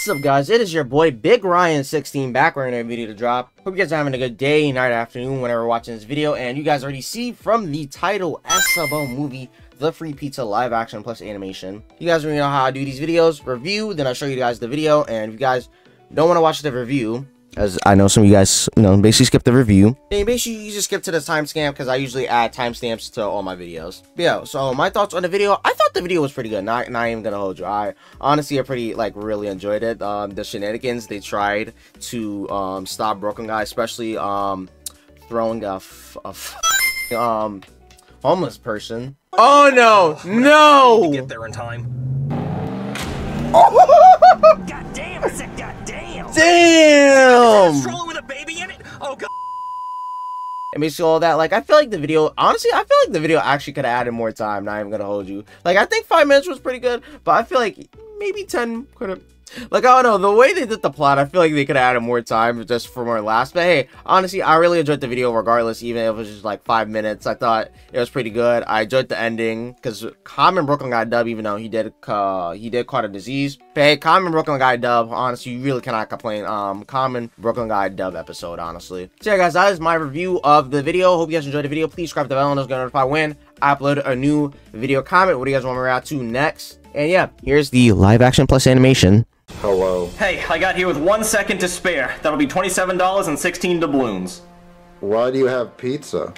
What's up guys, it is your boy Big Rion16 back with another video to drop. Hope you guys are having a good day, night, afternoon, whenever watching this video. And you guys already see from the title SML movie, The Free Pizza live action plus animation. You guys already know how I do these videos, review, then I'll show you guys the video. And if you guys don't want to watch the review, as I know some of you guys, you know, basically skip the review. And basically, you just skip to the timestamp because I usually add timestamps to all my videos. But yeah, so my thoughts on the video. I thought the video was pretty good. Not, not even gonna hold you. I honestly, I pretty like really enjoyed it. Um, the shenanigans they tried to um stop Brooklyn guy, especially um throwing a, a um homeless person. Oh no, no! Get there in time. God damn, I said god damn! Damn! Stroller with a baby in it? Oh god! and basically all that like i feel like the video honestly i feel like the video actually could have added more time not even gonna hold you like i think five minutes was pretty good but i feel like maybe 10 could have like I don't know the way they did the plot I feel like they could have added more time just for more laughs but hey honestly I really enjoyed the video regardless even if it was just like five minutes I thought it was pretty good. I enjoyed the ending because Common Brooklyn got dub even though he did uh he did caught a disease. But hey Common Brooklyn guy dub honestly you really cannot complain. Um Common Brooklyn guy dub episode honestly. So yeah guys that is my review of the video. Hope you guys enjoyed the video. Please subscribe to the bell and it's gonna notify when I upload a new video comment. What do you guys want me to react to next? And yeah here's the live action plus animation Hello. Hey, I got here with one second to spare. That'll be $27 and 16 doubloons. Why do you have pizza?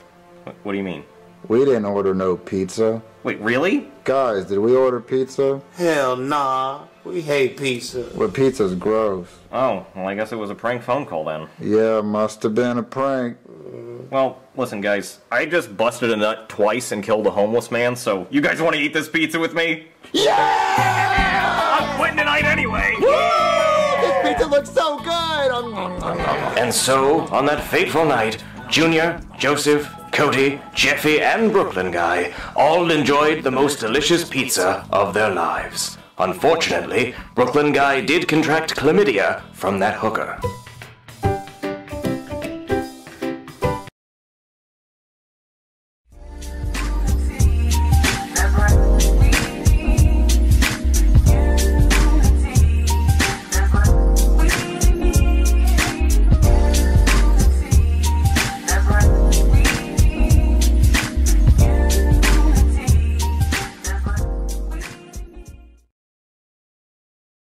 What, what do you mean? We didn't order no pizza. Wait, really? Guys, did we order pizza? Hell nah. We hate pizza. Well, pizza's gross. Oh, well, I guess it was a prank phone call then. Yeah, must have been a prank. Well, listen, guys. I just busted a nut twice and killed a homeless man, so you guys want to eat this pizza with me? Yeah! And so, on that fateful night, Junior, Joseph, Cody, Jeffy, and Brooklyn Guy all enjoyed the most delicious pizza of their lives. Unfortunately, Brooklyn Guy did contract chlamydia from that hooker.